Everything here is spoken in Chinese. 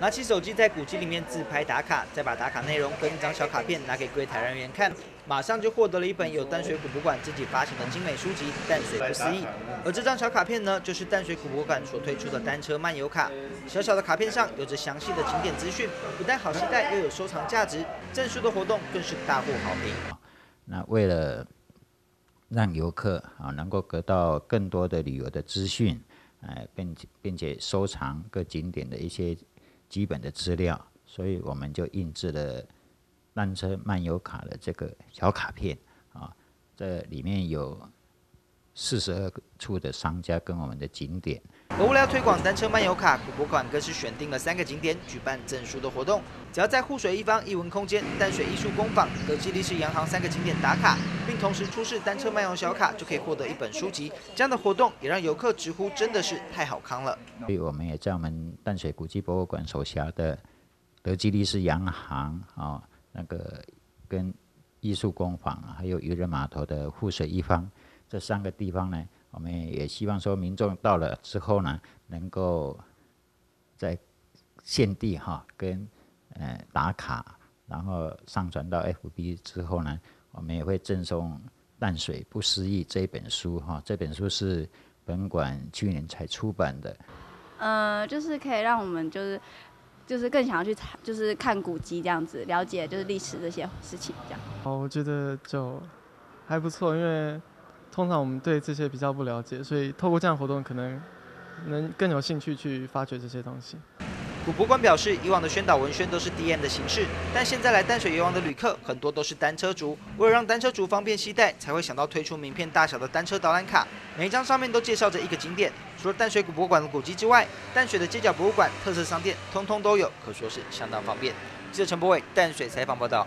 拿起手机在古迹里面自拍打卡，再把打卡内容跟一张小卡片拿给柜台人员看，马上就获得了一本有淡水古博馆自己发行的精美书籍《淡水不思议》。而这张小卡片呢，就是淡水古博馆所推出的单车漫游卡。小小的卡片上有着详细的景点资讯，不但好携带，又有收藏价值。证书的活动更是大获好评。那为了让游客啊能够得到更多的旅游的资讯，哎，并并且收藏各景点的一些。基本的资料，所以我们就印制了单车漫游卡的这个小卡片啊，这里面有四十二处的商家跟我们的景点。而为了推广单车漫游卡，古博馆更是选定了三个景点举办证书的活动。只要在护水一方、艺文空间、淡水艺术工坊、德基历史洋行三个景点打卡，并同时出示单车漫游小卡，就可以获得一本书籍。这样的活动也让游客直呼真的是太好康了。所以我们也在我们淡水古迹博物馆手下的德基历史洋行啊，那个跟艺术工坊，还有渔人码头的护水一方这三个地方呢。我们也希望说，民众到了之后呢，能够在现地哈跟呃打卡，然后上传到 FB 之后呢，我们也会赠送《淡水不思议》这一本书哈。这本书是本馆去年才出版的。呃，就是可以让我们就是就是更想要去就是看古籍这样子，了解就是历史这些事情这样。哦，我觉得就还不错，因为。通常我们对这些比较不了解，所以透过这样活动，可能能更有兴趣去发掘这些东西。古博馆表示，以往的宣导文宣都是 DM 的形式，但现在来淡水游玩的旅客很多都是单车族，为了让单车族方便携带，才会想到推出名片大小的单车导览卡，每一张上面都介绍着一个景点。除了淡水古博馆的古迹之外，淡水的街角博物馆、特色商店，通通都有，可说是相当方便。记者陈博伟淡水采访报道。